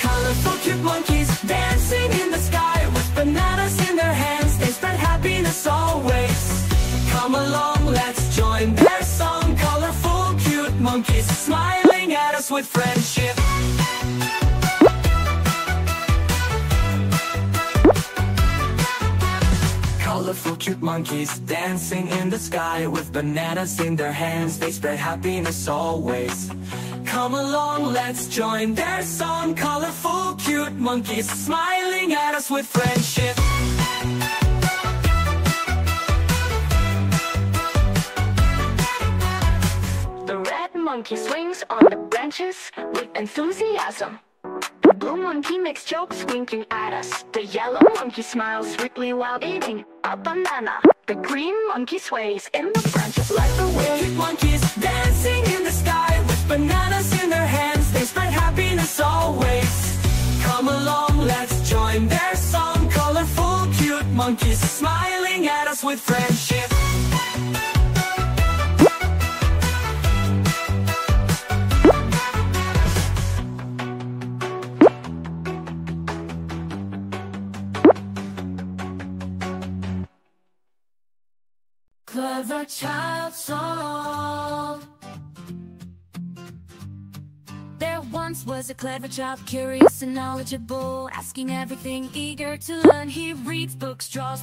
Colorful cute monkeys dancing in the sky With bananas in their hands They spread happiness always. Come along, let's join their song. Colorful cute monkeys smiling at us with friendship. Colorful cute monkeys dancing in the sky With bananas in their hands They spread happiness always Come along, let's join their song Colorful cute monkeys smiling at us with friendship The red monkey swings on the branches with enthusiasm. The blue monkey makes jokes winking at us. The yellow monkey smiles sweetly while eating a banana. The green monkey sways in the branches like the. Cute monkeys dancing in join their song. Colorful cute monkeys smiling at us with friendship. Clever child song once was a clever child, curious and knowledgeable, asking everything, eager to learn. He reads books, draws